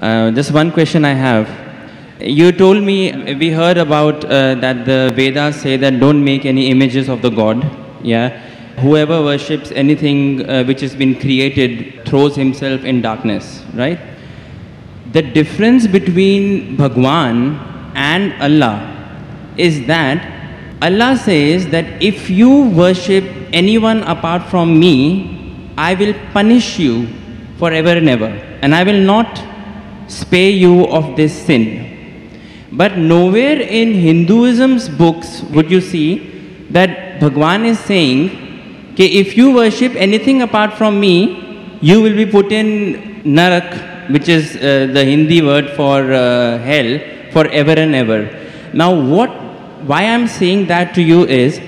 Uh, just one question I have. You told me, we heard about uh, that the Vedas say that don't make any images of the God. Yeah. Whoever worships anything uh, which has been created throws himself in darkness, right? The difference between Bhagwan and Allah is that Allah says that if you worship anyone apart from me, I will punish you forever and ever, and I will not spare you of this sin. But nowhere in Hinduism's books would you see that Bhagwan is saying, that if you worship anything apart from me, you will be put in Narak, which is uh, the Hindi word for uh, hell, forever and ever. Now, what, why I'm saying that to you is,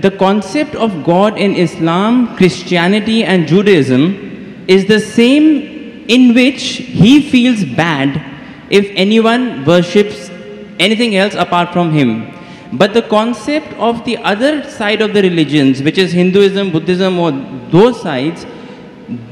the concept of God in Islam, Christianity, and Judaism is the same in which he feels bad if anyone worships anything else apart from him. But the concept of the other side of the religions, which is Hinduism, Buddhism, or those sides,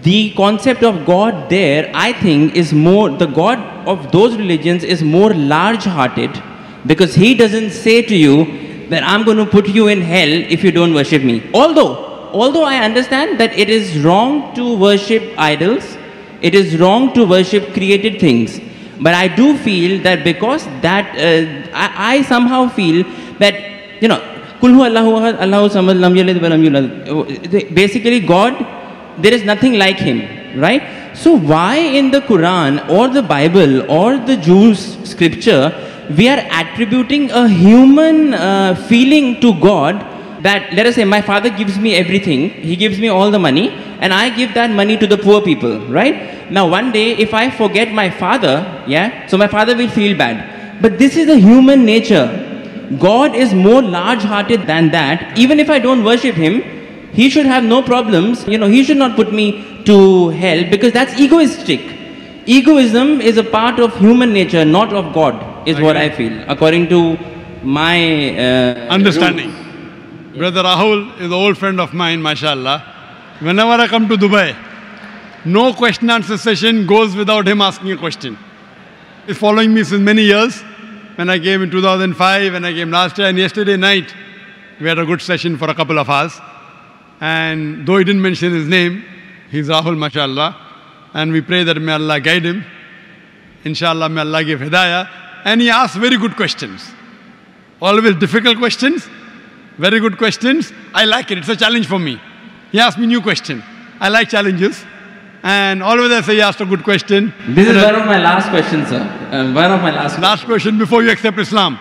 the concept of God there, I think, is more, the God of those religions is more large hearted because he doesn't say to you that I'm going to put you in hell if you don't worship me. Although, although I understand that it is wrong to worship idols, it is wrong to worship created things. But I do feel that because that, uh, I, I somehow feel that, you know, Wa Basically, God, there is nothing like Him, right? So why in the Quran or the Bible or the Jews' scripture we are attributing a human uh, feeling to God that, let us say, my father gives me everything, he gives me all the money, and I give that money to the poor people, right? Now, one day, if I forget my father, yeah, so my father will feel bad. But this is the human nature. God is more large hearted than that. Even if I don't worship him, he should have no problems. You know, he should not put me to hell because that's egoistic. Egoism is a part of human nature, not of God, is what I feel, according to my uh, Understanding. Rules. Brother Rahul is an old friend of mine, mashallah. Whenever I come to Dubai, no question answer session goes without him asking a question. He's following me since many years. When I came in 2005, and I came last year, and yesterday night, we had a good session for a couple of hours. And though he didn't mention his name, he's Rahul, mashallah. And we pray that may Allah guide him. Inshallah, may Allah give hidayah. And he asks very good questions. Always difficult questions, very good questions. I like it. It's a challenge for me. He asked me new question. I like challenges. And always I say he asked a good question. This is one of my last questions, sir. Uh, one of my last Last question before you accept Islam.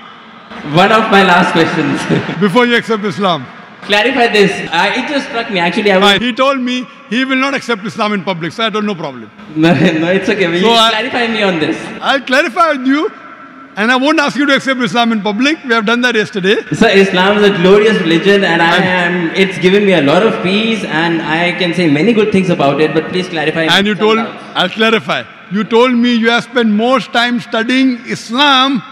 One of my last questions. Before you accept Islam. Clarify this. Uh, it just struck me. Actually, I was. He told me he will not accept Islam in public. So I don't know problem. No, no, it's okay. Will So you I- clarify me on this? I'll clarify with you. And I won't ask you to accept Islam in public. We have done that yesterday. So Islam is a glorious religion, and I am. It's given me a lot of peace, and I can say many good things about it. But please clarify. And you told, doubts. I'll clarify. You told me you have spent more time studying Islam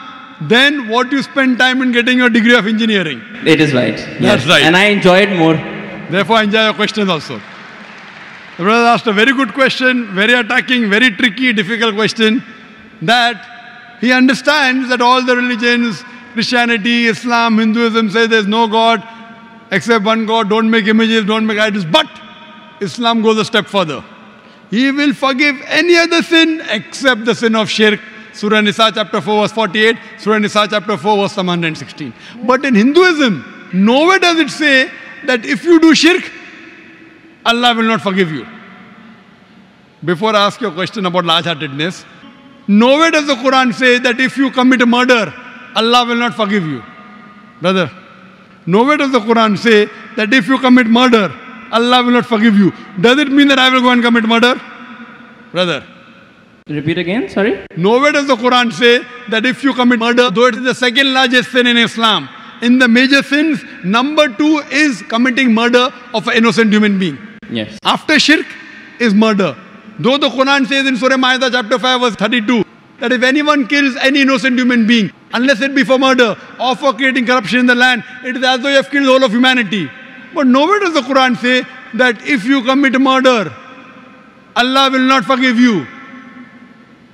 than what you spend time in getting your degree of engineering. It is right. That's right. And I enjoy it more. Therefore, I enjoy your questions also. The brother asked a very good question, very attacking, very tricky, difficult question. That he understands that all the religions, Christianity, Islam, Hinduism, say there's no God except one God, don't make images, don't make idols. But Islam goes a step further. He will forgive any other sin except the sin of shirk. Surah Nisa chapter 4 verse 48, Surah Nisa chapter 4 verse 116. But in Hinduism, nowhere does it say that if you do shirk, Allah will not forgive you. Before I ask you a question about large-heartedness, nowhere does the Quran say that if you commit a murder, Allah will not forgive you. Brother, nowhere does the Quran say that if you commit murder, Allah will not forgive you. Does it mean that I will go and commit murder? Brother, Repeat again. Sorry. nowhere does the Quran say that if you commit murder, though it is the second largest sin in Islam, in the major sins, number two is committing murder of an innocent human being. Yes. After shirk is murder. Though the Quran says in Surah Ma'idah chapter 5 verse 32 that if anyone kills any innocent human being, unless it be for murder or for creating corruption in the land, it is as though you have killed the whole of humanity. But nowhere does the Quran say that if you commit murder, Allah will not forgive you.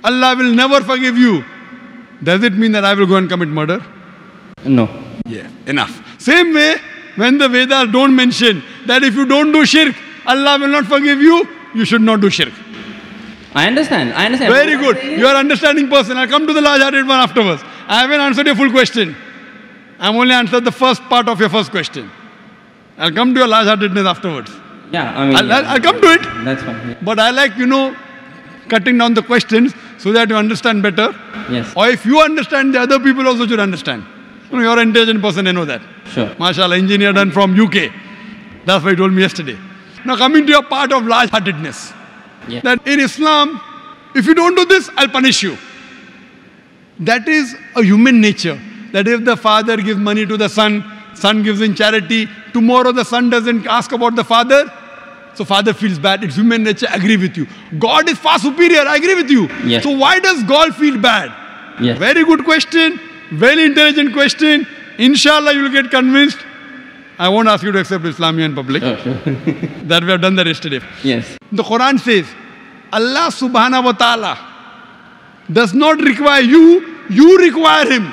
Allah will never forgive you. Does it mean that I will go and commit murder? No. Yeah, enough. Same way, when the Vedas don't mention that if you don't do shirk, Allah will not forgive you, you should not do shirk. I understand. I understand. Very What good. You are understanding person. I'll come to the large-hearted one afterwards. I haven't answered your full question. I've only answered the first part of your first question. I'll come to your large-heartedness afterwards. Yeah, I mean. I'll, yeah. I'll come to it. That's fine. But I like, you know, cutting down the questions so that you understand better. Yes. Or if you understand, the other people also should understand. You you're an intelligent person, I know that. Sure. MashaAllah, engineer done from UK. That's what he told me yesterday. Now coming to your part of large-heartedness. Yeah. That in Islam, if you don't do this, I'll punish you. That is a human nature. That if the father gives money to the son, son gives in charity, tomorrow the son doesn't ask about the father, so father feels bad. It's human nature, I agree with you. God is far superior, I agree with you. Yes. So why does God feel bad? Yes. Very good question, very intelligent question. Inshallah, you will get convinced. I won't ask you to accept Islam in public. Oh, sure, sure. That we have done that yesterday. yes. The Quran says, Allah subhanahu wa ta'ala does not require you, you require Him.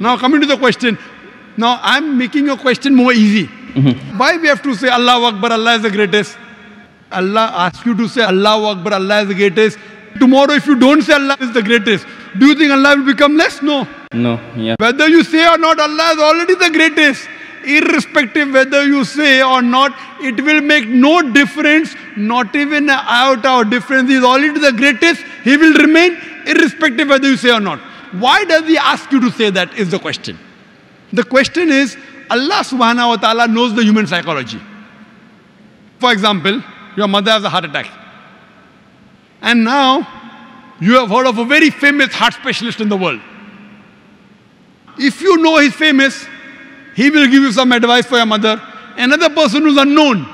Now, coming to the question. Now, I'm making your question more easy. Mm-hmm. Why we have to say Allah Akbar, Allah is the greatest? Allah asks you to say Allah Akbar, Allah is the greatest. Tomorrow, if you don't say Allah is the greatest, do you think Allah will become less? No. No. Yeah. Whether you say or not, Allah is already the greatest. Irrespective whether you say or not, it will make no difference, not even an iota of difference. He is already the greatest. He will remain irrespective whether you say or not. Why does he ask you to say that is the question. The question is, Allah subhanahu wa ta'ala knows the human psychology. For example, your mother has a heart attack. And now, you have heard of a very famous heart specialist in the world. If you know he's famous, he will give you some advice for your mother. Another person who's unknown,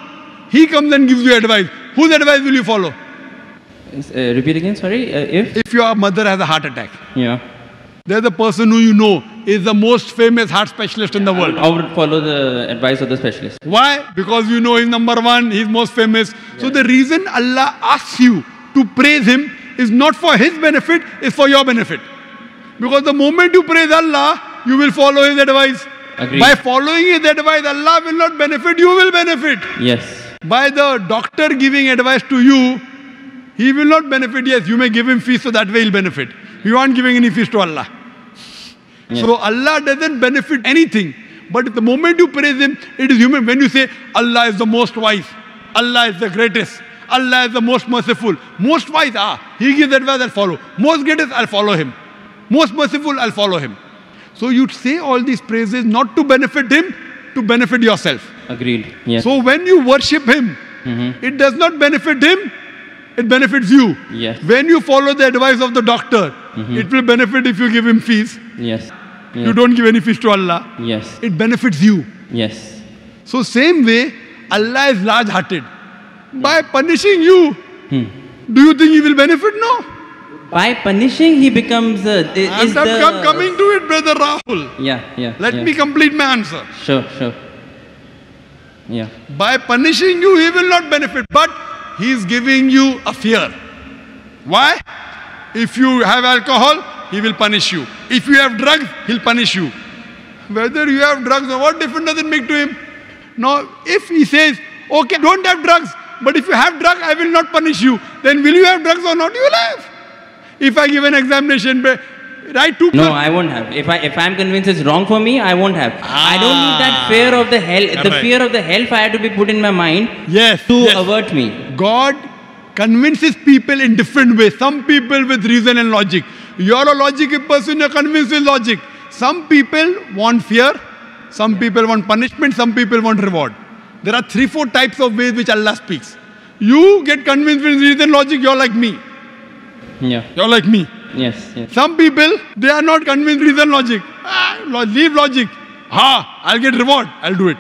he comes and gives you advice. Whose advice will you follow? Uh, repeat again. Sorry. Uh, if. If your mother has a heart attack, Yeah. there's a person who you know is the most famous heart specialist in the world. I would follow the advice of the specialist. Why? Because you know he's number one, he's most famous. So the reason Allah asks you to praise him is not for his benefit, it's for your benefit. Because the moment you praise Allah, you will follow his advice. Agreed. By following his advice, Allah will not benefit, you will benefit. Yes. By the doctor giving advice to you, he will not benefit. Yes, you may give him fees so that way he'll benefit. You aren't giving any fees to Allah. Yes. So Allah doesn't benefit anything. But the moment you praise Him, it is human. When you say Allah is the most wise, Allah is the greatest, Allah is the most merciful, most wise, ah, He gives advice, I'll follow. Most greatest, I'll follow Him. Most merciful, I'll follow Him. So you say all these praises not to benefit Him, to benefit yourself. Agreed. Yes. So when you worship Him, mm-hmm. it does not benefit Him, it benefits you. Yes. When you follow the advice of the doctor, mm-hmm. it will benefit if you give him fees. yes. You don't give any fees to Allah. Yes. It benefits you. Yes. So same way, Allah is large-hearted. By punishing you, hmm. do you think He will benefit? No. By punishing, he becomes. Uh, is I'm the, I'm coming to it, brother Rahul. Yeah. Yeah. Let yeah. me complete my answer. Sure. Sure. Yeah. By punishing you, He will not benefit, but He is giving you a fear. Why? If you have alcohol, He will punish you. If you have drugs, He'll punish you. Whether you have drugs or what difference does it make to Him? Now, if He says, okay, don't have drugs, but if you have drugs, I will not punish you, then will you have drugs or not? You will have. If I give an examination, write two No, I won't have. If I if I'm convinced it's wrong for me, I won't have. I don't need that ah. fear of the hell. The Correct. fear of the hellfire to be put in my mind Yes. to yes. avert me. God convinces people in different ways. Some people with reason and logic. You're a logical person, you're convinced with logic. Some people want fear, some people want punishment, some people want reward. There are three, four types of ways which Allah speaks. You get convinced with reason and logic, you're like me. Yeah. You're like me. Yes. Yes. Some people, they are not convinced with reason and logic. Ah, lo- leave logic. Ha, I'll get reward, I'll do it.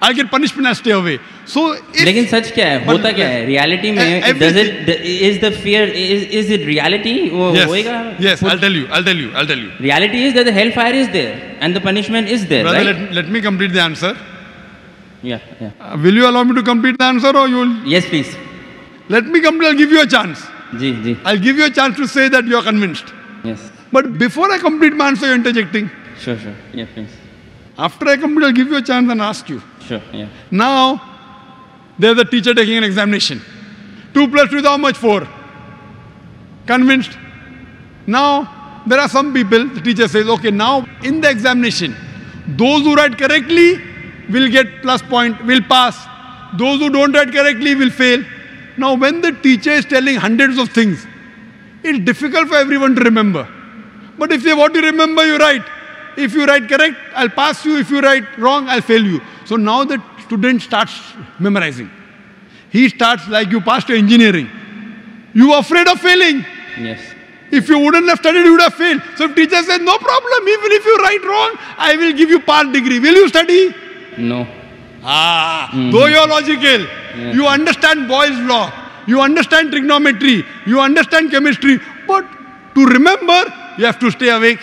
I'll get punishment, I'll stay away. So if लेकिन सच क्या है But- होता क्या है reality में E- does everything- it is the fear is is it reality वो yes, होएगा yes, I'll tell you, I'll tell you, I'll tell you. reality is that the hellfire is there and the punishment is there Brother, right let, let me complete the answer. yeah yeah Uh, will you allow me to complete the answer or you will? yes please Let me complete, I'll give you a chance. I'll give you a chance to say that you're convinced. Yes. But before I complete my answer, you're interjecting. Sure, sure. Yeah, please. After I complete, I'll give you a chance and ask you. Sure, yeah. Now, there's a teacher taking an examination. 2 plus 2 is how much? 4. Convinced? Now, there are some people, the teacher says, okay, now in the examination, those who write correctly will get plus point, will pass. Those who don't write correctly will fail. Now, when the teacher is telling hundreds of things, it's difficult for everyone to remember. But if they want to remember, you write. If you write correct, I'll pass you. If you write wrong, I'll fail you. So now the student starts memorizing. He starts like you passed your engineering. You are afraid of failing. Yes. If you wouldn't have studied, you would have failed. So if teacher says, no problem, even if you write wrong, I will give you part degree. Will you study? No. Ah, though you're logical, Yeah. you understand Boyle's law, you understand trigonometry, you understand chemistry, but to remember, you have to stay awake,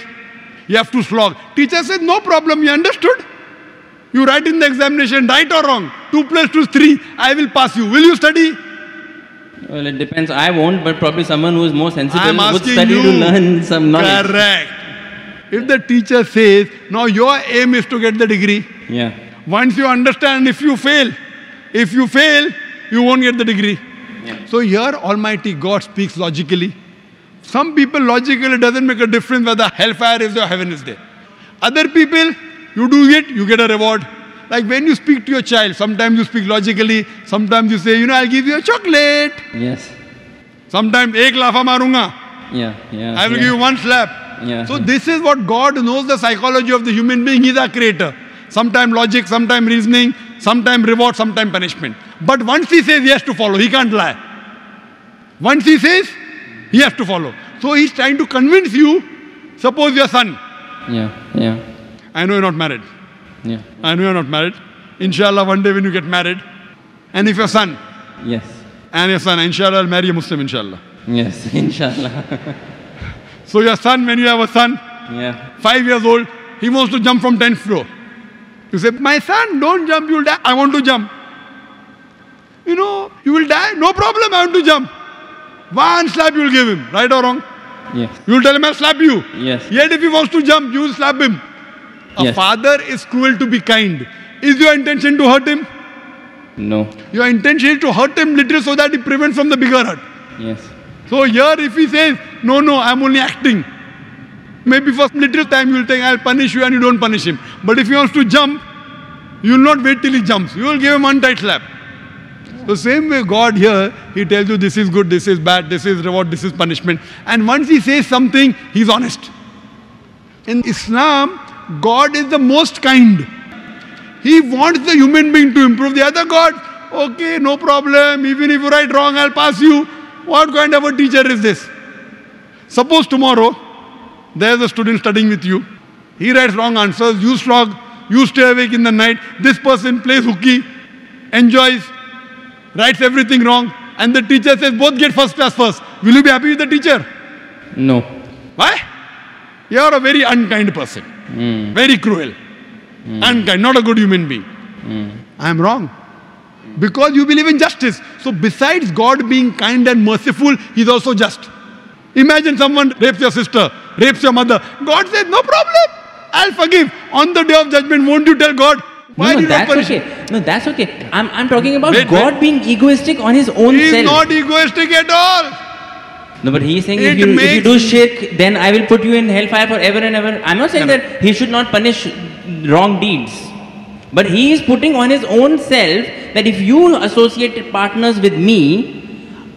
you have to slog. Teacher says, no problem, you understood? You write in the examination, right or wrong, 2 plus 2 is 3, I will pass you. Will you study? Well, it depends. I won't, but probably someone who is more sensible I'm would study you. to learn some knowledge. Correct. If the teacher says, now your aim is to get the degree, Yeah. Once you understand, if you fail, if you fail, you won't get the degree. Yeah. So here Almighty God speaks logically. Some people logically doesn't make a difference whether hellfire is or heaven is there. Other people, you do it, you get a reward. Like when you speak to your child, sometimes you speak logically, sometimes you say, you know, I'll give you a chocolate. Yes. Sometimes ek lafa marunga. Yeah. Yeah. I will yeah. give you one slap. Yeah. So this is what God knows the psychology of the human being. He's our creator. Sometimes logic, sometimes reasoning, sometimes reward, sometimes punishment. But once he says he has to follow, he can't lie. Once he says, he has to follow. So he's trying to convince you, suppose your son, Yeah. Yeah. I know you're not married. Yeah. I know you're not married. Inshallah, one day when you get married, and if your son, Yes. and your son, inshallah, I'll marry a Muslim, inshallah. Yes. Inshallah. So your son, when you have a son, yeah. five years old, he wants to jump from 10th floor. You say, My son, don't jump, you'll die. I want to jump. You know, you will die. No problem, I want to jump. One slap you will give him, right or wrong? Yes. You will tell him, I'll slap you. Yes. Yet if he wants to jump, you will slap him. A Yes. father is cruel to be kind. Is your intention to hurt him? No. Your intention is to hurt him little so that he prevents from the bigger hurt. Yes. So here if he says, no, no, I'm only acting. Maybe for little time you will think, I'll punish you and you don't punish him. But if he wants to jump, you will not wait till he jumps. You will give him one tight slap. The same way God here, He tells you this is good, this is bad, this is reward, this is punishment. And once He says something, He's honest. In Islam, God is the most kind. He wants the human being to improve. The other God, okay, no problem. Even if you write wrong, I'll pass you. What kind of a teacher is this? Suppose tomorrow there's a student studying with you. He writes wrong answers. You slog. You stay awake in the night. This person plays hooky, enjoys, writes everything wrong, and the teacher says both get first class first. Will you be happy with the teacher? No. Why? You are a very unkind person. Hmm. Very cruel. Hmm. Unkind, not a good human being. Hmm. I am wrong. Because you believe in justice. So, besides God being kind and merciful, He is also just. Imagine someone rapes your sister, rapes your mother. God says, No problem. I'll forgive. On the day of judgment, won't you tell God, Why no, did no, you that's punish okay. No, that's okay. I'm, I'm talking about Wait, God wait. being egoistic on his own He is self. not egoistic at all. No, but he's saying if you, if you do shirk, then I will put you in hellfire forever and ever. I'm not saying no. that he should not punish wrong deeds. But he is putting on his own self that if you associate partners with me,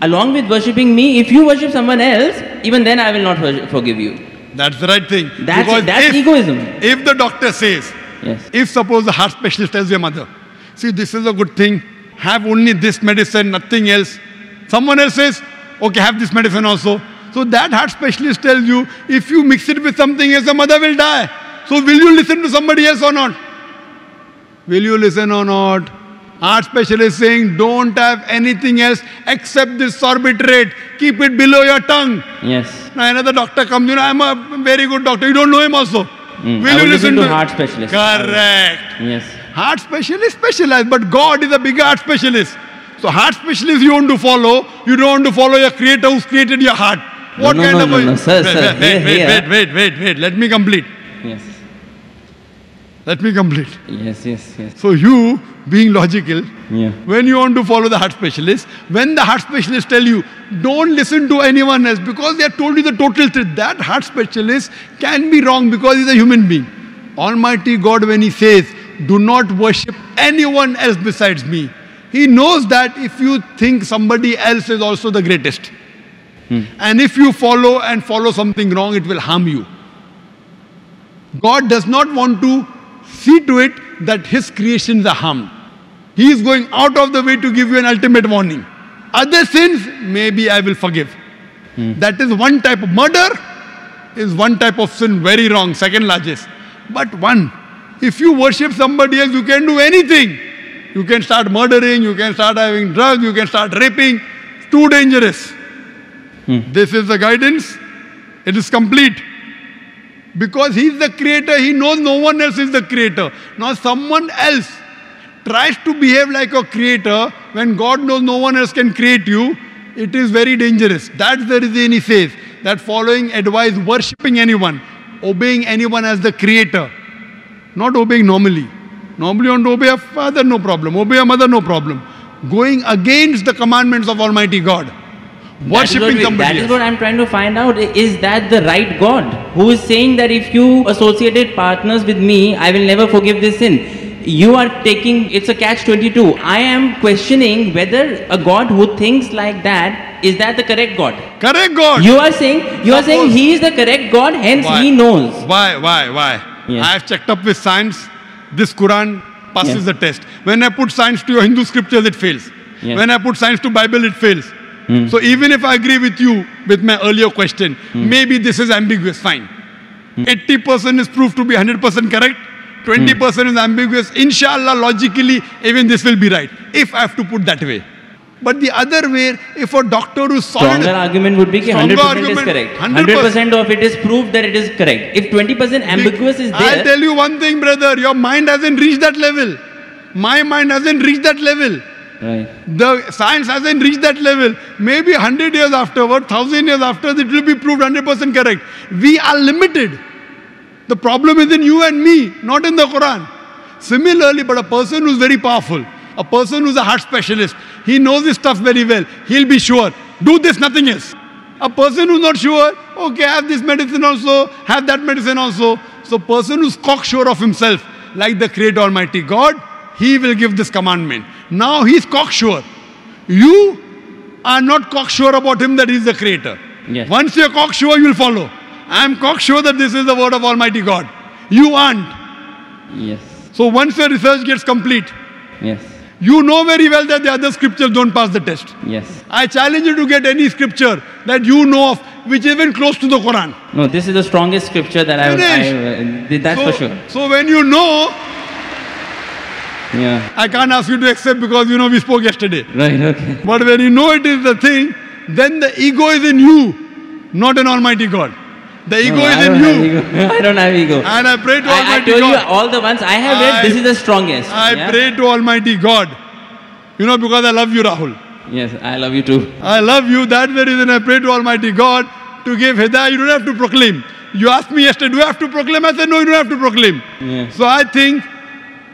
along with worshipping me, if you worship someone else, even then I will not forgive you. That's the right thing. That's- Because that's if, egoism. If the doctor says, Yes. If suppose the heart specialist tells your mother, see, this is a good thing, have only this medicine, nothing else. Someone else says, okay, have this medicine also. So that heart specialist tells you, if you mix it with something else, the mother will die. So will you listen to somebody else or not? Will you listen or not? Heart specialist saying, don't have anything else except this sorbitrate. Keep it below your tongue. Yes. Now another doctor comes, you know, I'm a very good doctor. You don't know him also. Mm, I will listen to heart specialist. Correct. Yes. Heart specialist specialized, but God is a bigger heart specialist. So heart specialist you want to follow, you don't want to follow your creator who's created your heart. What no, kind no, of no, a no, sir, wait, sir, wait, wait, wait, wait, wait, wait, let me complete. Yes. Let me complete. Yes, yes, yes. So you being logical, Yeah. when you want to follow the heart specialist, when the heart specialist tell you, don't listen to anyone else because they have told you the total truth, that heart specialist can be wrong because he's a human being. Almighty God, when he says, do not worship anyone else besides me, he knows that if you think somebody else is also the greatest, hmm. and if you follow and follow something wrong, it will harm you. God does not want to see to it that his creations are harmed. He is going out of the way to give you an ultimate warning. Other sins, maybe I will forgive. Hmm. That is one type of murder, is one type of sin, very wrong, second largest. But one, if you worship somebody else, you can do anything. You can start murdering, you can start having drugs, you can start raping. It's too dangerous. Hmm. This is the guidance. It is complete. Because he is the creator, he knows no one else is the creator. Now, someone else tries to behave like a creator when God knows no one else can create you. It is very dangerous. That's the reason he says that following advice, worshipping anyone, obeying anyone as the creator, not obeying normally. Normally, you want to obey a father, no problem. Obey a mother, no problem. Going against the commandments of Almighty God. That is what Worshipping somebody That is what I'm trying to find out. Is that the right God who is saying that if you associated partners with me, I will never forgive this sin? You are taking it's a catch 22. I am questioning whether a God who thinks like that is that the correct God. Correct God. You are saying you are saying he is the correct God, hence Why? he knows. Why? Why? Why? Yes. I have checked up with science. This Quran passes Yes. the test. When I put science to your Hindu scriptures, it fails. Yes. When I put science to Bible, it fails. Hmm. So even if I agree with you with my earlier question, hmm. maybe this is ambiguous. Fine. Hmm. 80% is proved to be 100% correct. 20% is ambiguous. Inshallah, logically, even this will be right. If I have to put that way. But the other way, if a doctor who's solid, Stronger argument would be that 100% is correct. 100% 100% of it is proved that it is correct. If 20% ambiguous is there... I'll tell you one thing, brother. Your mind hasn't reached that level. My mind hasn't reached that level. Right. The science hasn't reached that level. Maybe 100 years afterward, 1000 years after, it will be proved 100% correct. We are limited. The problem is in you and me, not in the Quran. Similarly, but a person who's very powerful, a person who's a heart specialist, he knows this stuff very well. He'll be sure. Do this, nothing else. A person who's not sure, okay, have this medicine also, have that medicine also. So, person who's cocksure of himself, like the Creator Almighty God, he will give this commandment. Now he's cocksure. You are not cocksure about him that he's the creator. Yes. Once you're cocksure, you'll follow. I am cocksure that this is the word of Almighty God. You aren't. Yes. So once your research gets complete, Yes. you know very well that the other scriptures don't pass the test. Yes. I challenge you to get any scripture that you know of which is even close to the Quran. No, this is the strongest scripture that I. I, uh, that's so, for sure. So when you know, Yeah. I can't ask you to accept because you know we spoke yesterday. Right. Okay. But when you know it is the thing, then the ego is in you, not in Almighty God. The ego No, is in you. I don't have ego. And I pray to I, I Almighty you God. all the ones I have read. This is the strongest. I yeah? pray to Almighty God. You know, because I love you, Rahul. Yes, I love you too. I love you. That's the reason I pray to Almighty God to give hidayah. You don't have to proclaim. You asked me yesterday, do I have to proclaim? I said, no, you don't have to proclaim. Yeah. So I think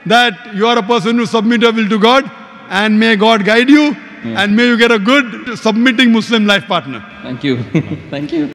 that you are a person who submit your will to God and may God guide you and may you get a good submitting Muslim life partner. Thank you. Thank you.